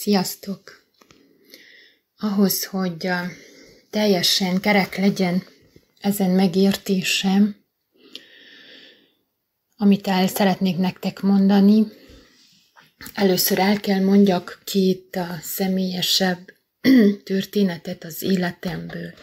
Sziasztok! Ahhoz, hogy teljesen kerek legyen ezen megértésem, amit el szeretnék nektek mondani, először el kell mondjak két a személyesebb történetet az életemből.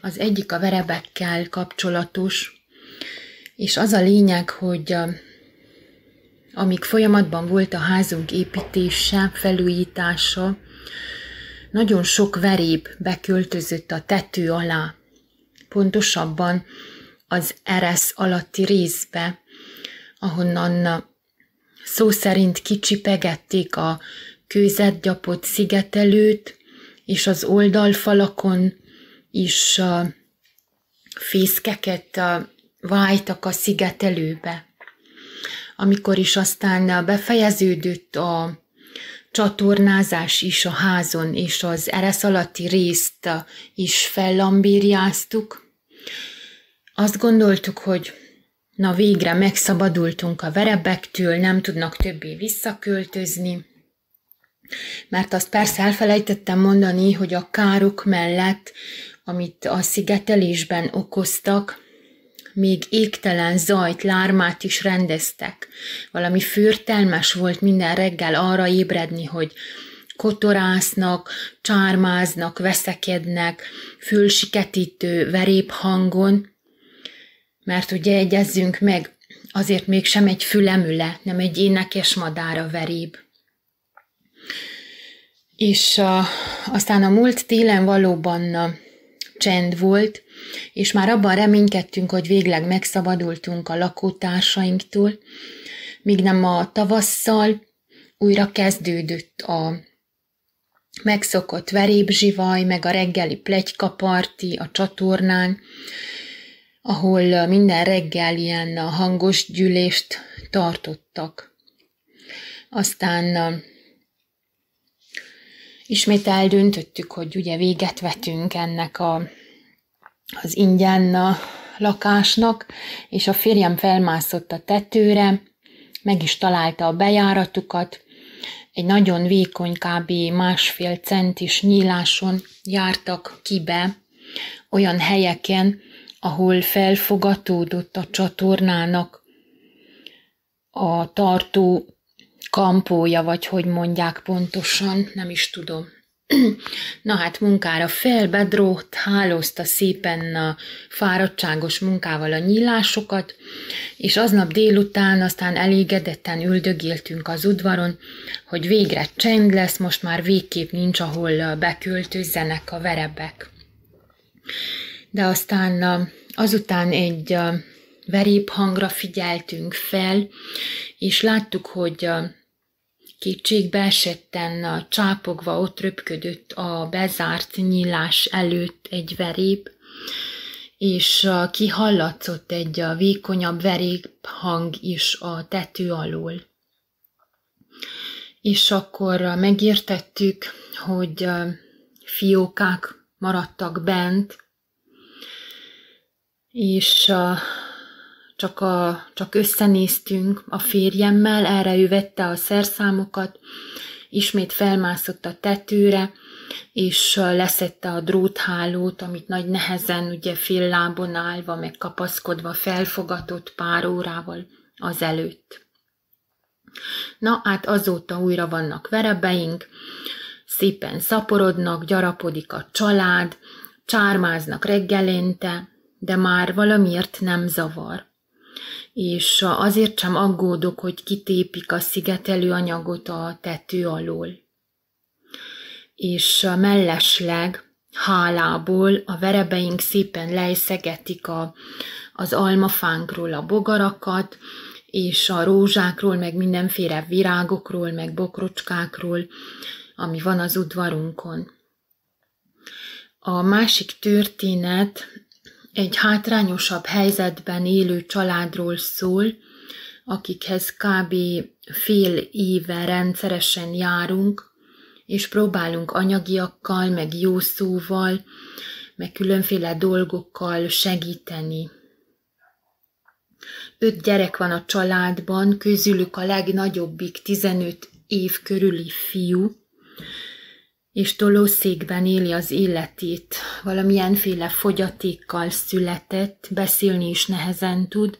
Az egyik a verebekkel kapcsolatos, és az a lényeg, hogy amíg folyamatban volt a házunk építése, felújítása, nagyon sok veréb beköltözött a tető alá, pontosabban az eresz alatti részbe, ahonnan szó szerint kicsipegették a kőzetgyapot szigetelőt, és az oldalfalakon is a fészkeket vájtak a szigetelőbe amikor is aztán befejeződött a csatornázás is a házon, és az eresz alatti részt is fellambírjáztuk, azt gondoltuk, hogy na végre megszabadultunk a verebektől, nem tudnak többé visszaköltözni, mert azt persze elfelejtettem mondani, hogy a károk mellett, amit a szigetelésben okoztak, még égtelen zajt, lármát is rendeztek. Valami fürtelmes volt minden reggel arra ébredni, hogy kotorásznak, csármáznak, veszekednek, fülsiketítő verép hangon, mert ugye egyezzünk meg, azért mégsem egy fülemüle, nem egy énekes madár a veréb. És uh, aztán a múlt télen valóban csend volt, és már abban reménykedtünk, hogy végleg megszabadultunk a lakótársainktól, míg nem a tavasszal újra kezdődött a megszokott verébzsivaj, meg a reggeli plegykaparti a csatornán, ahol minden reggel ilyen hangos gyűlést tartottak. Aztán ismét eldöntöttük, hogy ugye véget vetünk ennek a az ingyen lakásnak, és a férjem felmászott a tetőre, meg is találta a bejáratukat, egy nagyon vékony, kb. másfél centis nyíláson jártak kibe, olyan helyeken, ahol felfogatódott a csatornának a tartó kampója, vagy hogy mondják pontosan, nem is tudom. Na hát munkára fel, bedrót, hálózta szépen a fáradtságos munkával a nyílásokat, és aznap délután aztán elégedetten üldögéltünk az udvaron, hogy végre csend lesz, most már végképp nincs, ahol beköltözzenek a verebek. De aztán azután egy veréphangra figyeltünk fel, és láttuk, hogy Kétségbe esetten csápogva ott röpködött a bezárt nyílás előtt egy verép, és kihallatszott egy vékonyabb verép hang is a tető alól. És akkor megértettük, hogy fiókák maradtak bent, és csak, a, csak összenéztünk a férjemmel, erre ő vette a szerszámokat, ismét felmászott a tetőre, és leszette a dróthálót, amit nagy nehezen, ugye fél lábon állva, meg kapaszkodva felfogatott pár órával azelőtt. Na, hát azóta újra vannak verebeink, szépen szaporodnak, gyarapodik a család, csármáznak reggelente, de már valamiért nem zavar és azért sem aggódok, hogy kitépik a szigetelő anyagot a tető alól. És mellesleg hálából a verebeink szépen lejszegetik a, az almafánkról a bogarakat, és a rózsákról, meg mindenféle virágokról, meg bokrocskákról, ami van az udvarunkon. A másik történet egy hátrányosabb helyzetben élő családról szól, akikhez kb. fél éve rendszeresen járunk, és próbálunk anyagiakkal, meg jó szóval, meg különféle dolgokkal segíteni. Öt gyerek van a családban, közülük a legnagyobbik 15 év körüli fiú, és tolószékben éli az életét, valamilyenféle fogyatékkal született, beszélni is nehezen tud,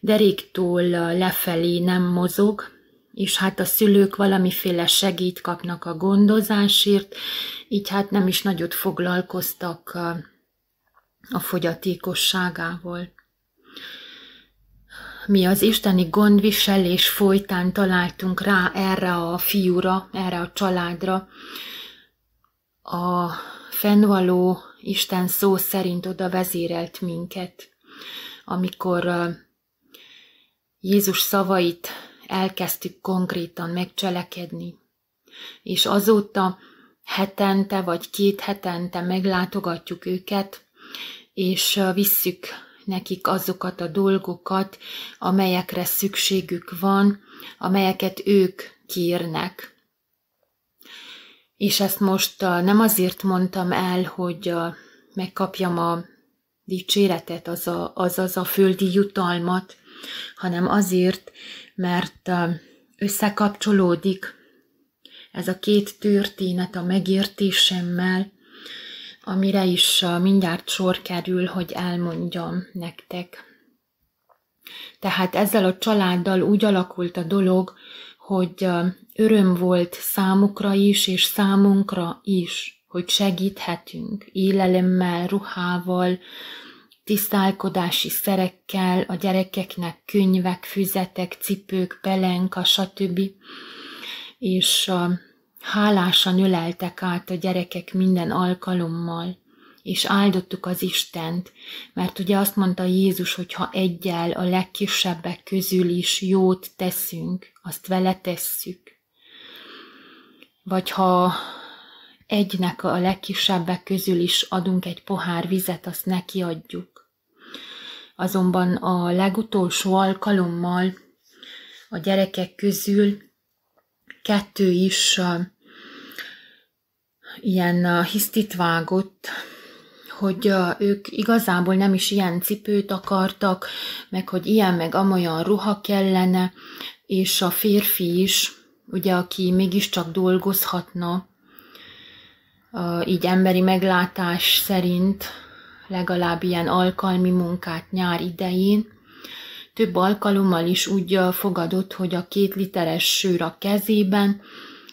deréktól lefelé nem mozog, és hát a szülők valamiféle segít kapnak a gondozásért, így hát nem is nagyot foglalkoztak a fogyatékosságával. Mi az isteni gondviselés folytán találtunk rá erre a fiúra, erre a családra, a fennvaló Isten szó szerint oda vezérelt minket, amikor Jézus szavait elkezdtük konkrétan megcselekedni, és azóta hetente vagy két hetente meglátogatjuk őket, és visszük nekik azokat a dolgokat, amelyekre szükségük van, amelyeket ők kérnek. És ezt most nem azért mondtam el, hogy megkapjam a dicséretet, azaz az, az a földi jutalmat, hanem azért, mert összekapcsolódik ez a két történet a megértésemmel, amire is mindjárt sor kerül, hogy elmondjam nektek. Tehát ezzel a családdal úgy alakult a dolog, hogy öröm volt számukra is, és számunkra is, hogy segíthetünk élelemmel, ruhával, tisztálkodási szerekkel, a gyerekeknek könyvek, füzetek, cipők, pelenka, stb. És hálásan öleltek át a gyerekek minden alkalommal, és áldottuk az Istent, mert ugye azt mondta Jézus, hogy ha egyel a legkisebbek közül is jót teszünk, azt vele tesszük. Vagy ha egynek a legkisebbek közül is adunk egy pohár vizet, azt neki adjuk. Azonban a legutolsó alkalommal a gyerekek közül kettő is ilyen hisztit vágott, hogy ők igazából nem is ilyen cipőt akartak, meg hogy ilyen meg amolyan ruha kellene, és a férfi is, ugye, aki mégiscsak dolgozhatna, így emberi meglátás szerint legalább ilyen alkalmi munkát nyár idején, több alkalommal is úgy fogadott, hogy a két literes sör a kezében,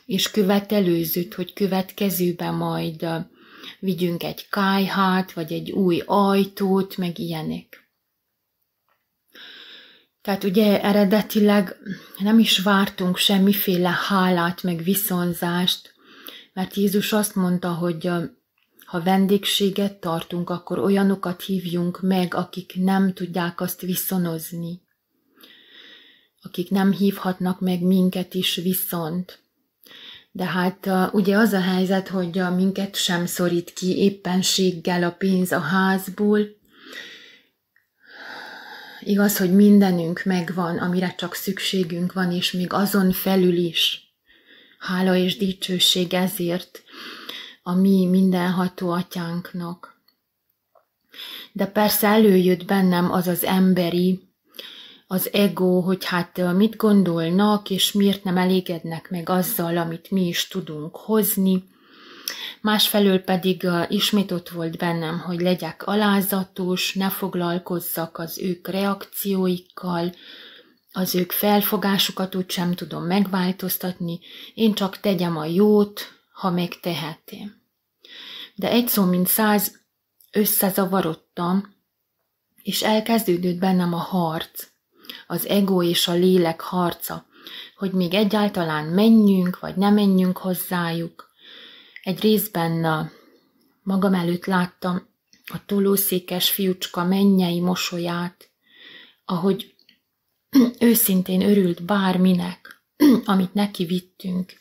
és követelőzött, hogy következőben majd vigyünk egy kájhát, vagy egy új ajtót, meg ilyenek. Tehát ugye eredetileg nem is vártunk semmiféle hálát, meg viszonzást, mert Jézus azt mondta, hogy ha vendégséget tartunk, akkor olyanokat hívjunk meg, akik nem tudják azt viszonozni, akik nem hívhatnak meg minket is viszont. De hát ugye az a helyzet, hogy minket sem szorít ki éppenséggel a pénz a házból, Igaz, hogy mindenünk megvan, amire csak szükségünk van, és még azon felül is. Hála és dicsőség ezért a mi mindenható atyánknak. De persze előjött bennem az az emberi, az ego, hogy hát mit gondolnak, és miért nem elégednek meg azzal, amit mi is tudunk hozni, másfelől pedig ismét ott volt bennem, hogy legyek alázatos, ne foglalkozzak az ők reakcióikkal, az ők felfogásukat úgy sem tudom megváltoztatni, én csak tegyem a jót, ha még tehetem. De egy szó mint száz összezavarodtam, és elkezdődött bennem a harc, az ego és a lélek harca, hogy még egyáltalán menjünk, vagy nem menjünk hozzájuk, egy részben a magam előtt láttam a tolószékes fiúcska mennyei mosolyát, ahogy őszintén örült bárminek, amit neki vittünk,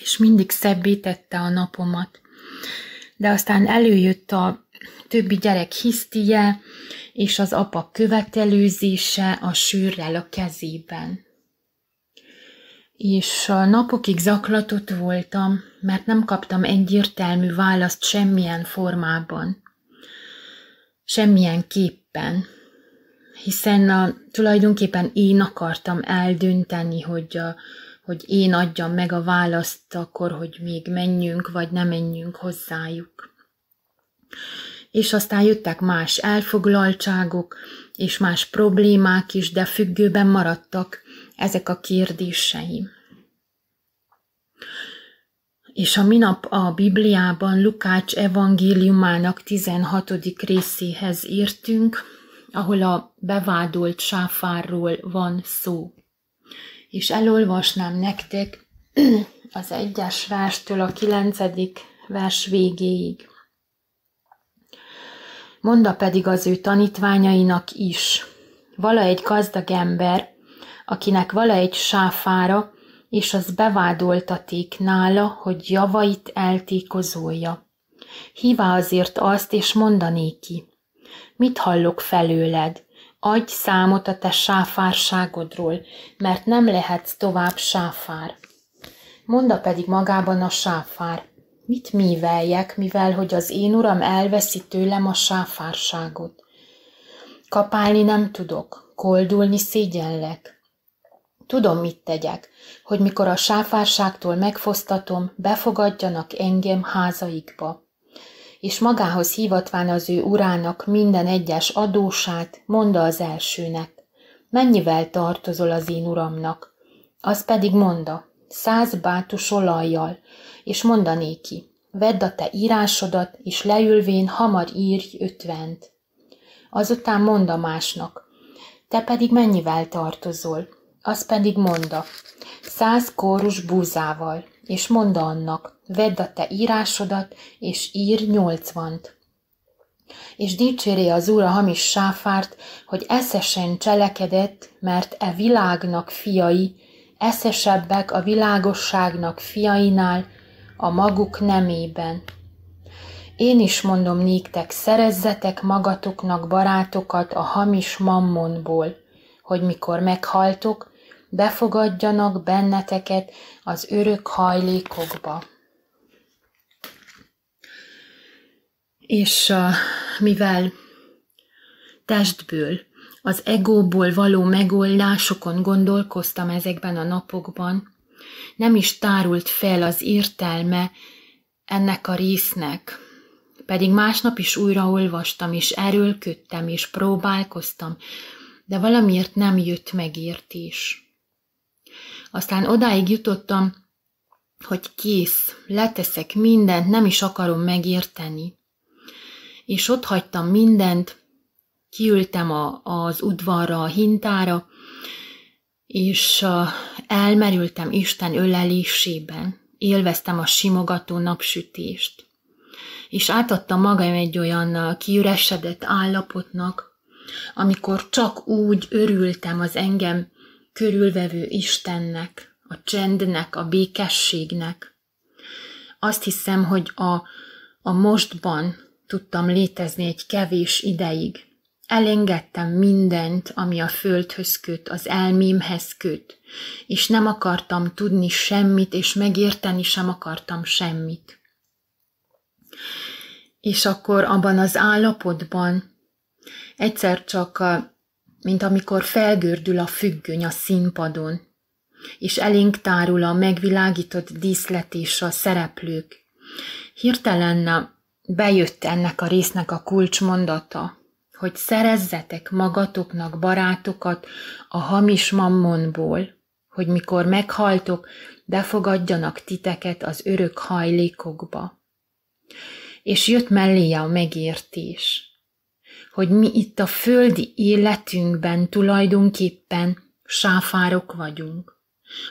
és mindig szebbítette a napomat. De aztán előjött a többi gyerek hisztie, és az apa követelőzése a sűrrel a kezében és napokig zaklatott voltam, mert nem kaptam egyértelmű választ semmilyen formában, semmilyen képpen, hiszen a, tulajdonképpen én akartam eldönteni, hogy, a, hogy én adjam meg a választ akkor, hogy még menjünk, vagy nem menjünk hozzájuk. És aztán jöttek más elfoglaltságok, és más problémák is, de függőben maradtak ezek a kérdéseim. És a minap a Bibliában Lukács evangéliumának 16. részéhez értünk, ahol a bevádolt sáfárról van szó. És elolvasnám nektek az egyes verstől a kilencedik vers végéig. Monda pedig az ő tanítványainak is, vala egy gazdag ember, akinek vala egy sáfára, és az bevádoltaték nála, hogy javait eltékozolja. Hívá azért azt, és mondanéki, mit hallok felőled, adj számot a te sáfárságodról, mert nem lehetsz tovább sáfár. Monda pedig magában a sáfár, mit míveljek, mivel hogy az én uram elveszi tőlem a sáfárságot. Kapálni nem tudok, koldulni szégyenlek. Tudom, mit tegyek, hogy mikor a sáfárságtól megfosztatom, befogadjanak engem házaikba. És magához hívatván az ő urának minden egyes adósát, mondta az elsőnek. Mennyivel tartozol az én uramnak? Az pedig monda, száz bátus olajjal, és mondanéki, vedd a te írásodat, és leülvén hamar írj ötvent. Azután monda másnak, te pedig mennyivel tartozol? Az pedig monda, száz kórus búzával, és monda annak, vedd a te írásodat, és ír nyolcvant. És dicséri az úr a hamis sáfárt, hogy eszesen cselekedett, mert e világnak fiai, eszesebbek a világosságnak fiainál, a maguk nemében. Én is mondom néktek, szerezzetek magatoknak barátokat a hamis mammonból, hogy mikor meghaltok, befogadjanak benneteket az örök hajlékokba. És uh, mivel testből, az egóból való megoldásokon gondolkoztam ezekben a napokban, nem is tárult fel az értelme ennek a résznek, pedig másnap is újra olvastam, és erőlködtem, és próbálkoztam, de valamiért nem jött megértés. Aztán odáig jutottam, hogy kész, leteszek mindent, nem is akarom megérteni. És ott hagytam mindent, kiültem a, az udvarra, a hintára, és elmerültem Isten ölelésében, élveztem a simogató napsütést, és átadtam magam egy olyan kiüresedett állapotnak, amikor csak úgy örültem az engem körülvevő Istennek, a csendnek, a békességnek. Azt hiszem, hogy a, a mostban tudtam létezni egy kevés ideig. Elengedtem mindent, ami a földhöz köt, az elmémhez köt, és nem akartam tudni semmit, és megérteni sem akartam semmit. És akkor abban az állapotban egyszer csak mint amikor felgördül a függöny a színpadon, és elénk tárul a megvilágított díszlet és a szereplők. Hirtelen bejött ennek a résznek a kulcsmondata, hogy szerezzetek magatoknak barátokat a hamis mammonból, hogy mikor meghaltok, befogadjanak titeket az örök hajlékokba. És jött melléje a megértés hogy mi itt a földi életünkben tulajdonképpen sáfárok vagyunk.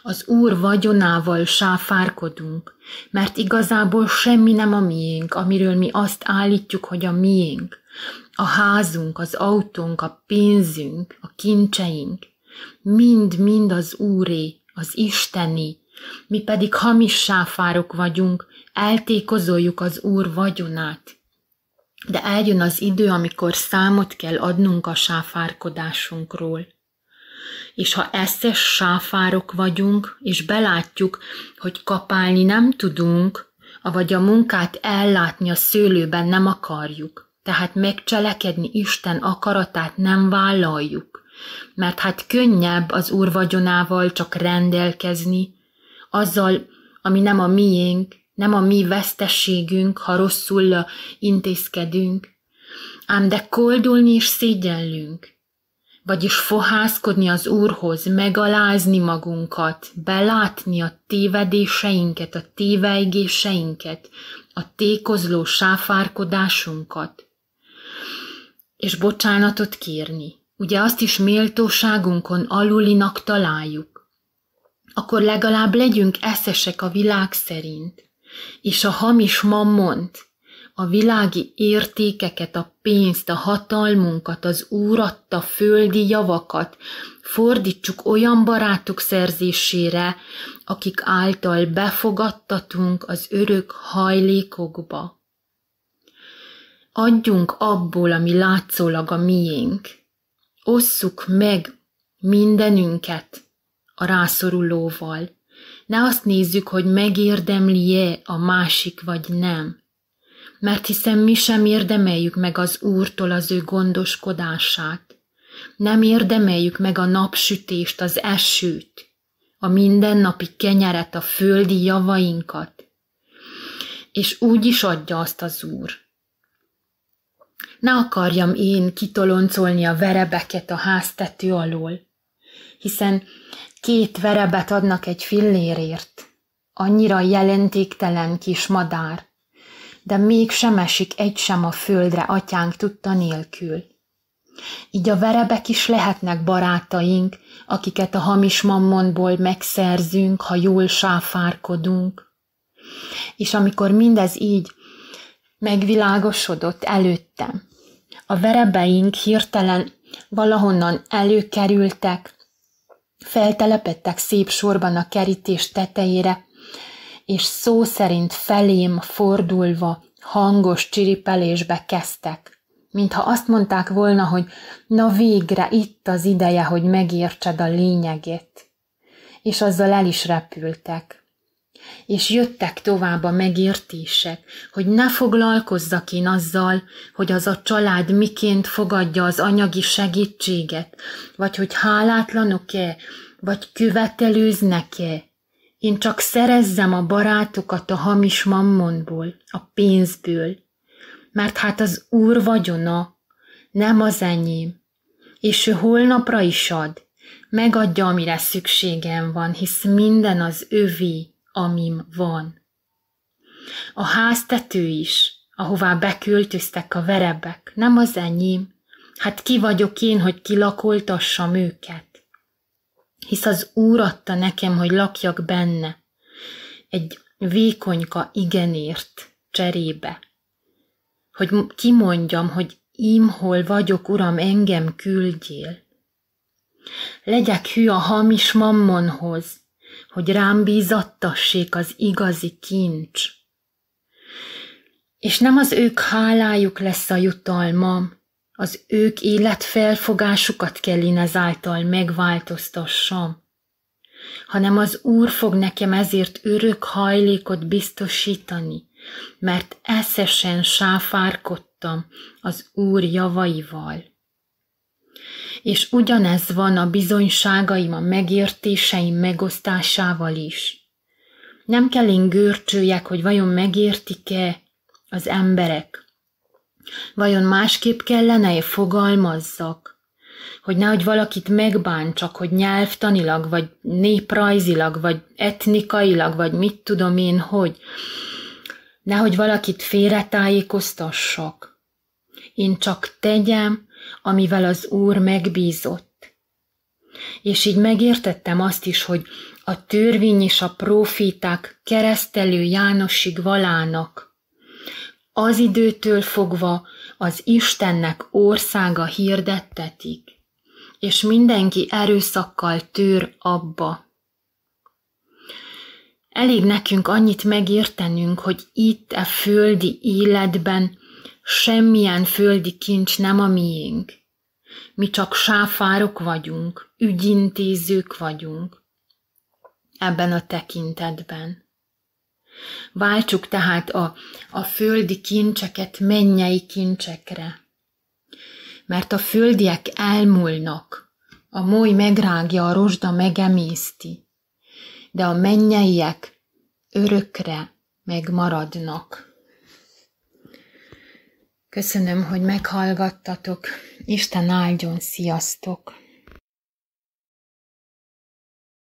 Az Úr vagyonával sáfárkodunk, mert igazából semmi nem a miénk, amiről mi azt állítjuk, hogy a miénk. A házunk, az autónk, a pénzünk, a kincseink, mind-mind az Úré, az Isteni, mi pedig hamis sáfárok vagyunk, eltékozoljuk az Úr vagyonát, de eljön az idő, amikor számot kell adnunk a sáfárkodásunkról. És ha eszes sáfárok vagyunk, és belátjuk, hogy kapálni nem tudunk, avagy a munkát ellátni a szőlőben nem akarjuk, tehát megcselekedni Isten akaratát nem vállaljuk, mert hát könnyebb az úr vagyonával csak rendelkezni, azzal, ami nem a miénk, nem a mi vesztességünk, ha rosszul intézkedünk, ám de koldulni is szégyellünk, vagyis fohászkodni az Úrhoz, megalázni magunkat, belátni a tévedéseinket, a téveigéseinket, a tékozló sáfárkodásunkat, és bocsánatot kérni. Ugye azt is méltóságunkon alulinak találjuk. Akkor legalább legyünk eszesek a világ szerint, és a hamis mammont, a világi értékeket, a pénzt, a hatalmunkat, az úratta földi javakat fordítsuk olyan barátok szerzésére, akik által befogadtatunk az örök hajlékokba. Adjunk abból, ami látszólag a miénk. Osszuk meg mindenünket a rászorulóval. Ne azt nézzük, hogy megérdemli-e a másik, vagy nem mert hiszen mi sem érdemeljük meg az Úrtól az ő gondoskodását. Nem érdemeljük meg a napsütést, az esőt, a mindennapi kenyeret, a földi javainkat. És úgy is adja azt az Úr. Ne akarjam én kitoloncolni a verebeket a háztető alól, hiszen két verebet adnak egy fillérért, annyira jelentéktelen kis madár, de még sem esik egy sem a földre atyánk tudta nélkül. Így a verebek is lehetnek barátaink, akiket a hamis mammonból megszerzünk, ha jól sáfárkodunk. És amikor mindez így megvilágosodott előttem, a verebeink hirtelen valahonnan előkerültek, feltelepettek szép sorban a kerítés tetejére, és szó szerint felém fordulva hangos csiripelésbe kezdtek, mintha azt mondták volna, hogy na végre itt az ideje, hogy megértsed a lényegét. És azzal el is repültek. És jöttek tovább a megértések, hogy ne foglalkozzak én azzal, hogy az a család miként fogadja az anyagi segítséget, vagy hogy hálátlanok-e, vagy követelőznek-e, én csak szerezzem a barátokat a hamis mammonból, a pénzből, mert hát az Úr vagyona, nem az enyém, és ő holnapra is ad, megadja, amire szükségem van, hisz minden az övé, amim van. A háztető is, ahová beköltöztek a verebek, nem az enyém, hát ki vagyok én, hogy kilakoltassam őket hisz az Úr adta nekem, hogy lakjak benne, egy vékonyka igenért cserébe, hogy kimondjam, hogy ím hol vagyok, Uram, engem küldjél. Legyek hű a hamis mammonhoz, hogy rám bízattassék az igazi kincs. És nem az ők hálájuk lesz a jutalmam, az ők életfelfogásukat kell én ezáltal megváltoztassam, hanem az Úr fog nekem ezért örök hajlékot biztosítani, mert eszesen sáfárkodtam az Úr javaival. És ugyanez van a bizonyságaim, a megértéseim megosztásával is. Nem kell én görcsöljek, hogy vajon megértik-e az emberek, Vajon másképp kellene-e fogalmazzak? Hogy nehogy valakit megbántsak, hogy nyelvtanilag, vagy néprajzilag, vagy etnikailag, vagy mit tudom én, hogy. Nehogy valakit félretájékoztassak. Én csak tegyem, amivel az Úr megbízott. És így megértettem azt is, hogy a törvény és a proféták keresztelő Jánosig valának, az időtől fogva az Istennek országa hirdettetik, és mindenki erőszakkal tör abba. Elég nekünk annyit megértenünk, hogy itt a e földi életben semmilyen földi kincs nem a miénk. Mi csak sáfárok vagyunk, ügyintézők vagyunk ebben a tekintetben. Váltsuk tehát a, a földi kincseket mennyei kincsekre. Mert a földiek elmúlnak, a moly megrágja, a rozsda megemészti. de a mennyeiek örökre megmaradnak. Köszönöm, hogy meghallgattatok. Isten áldjon, sziasztok!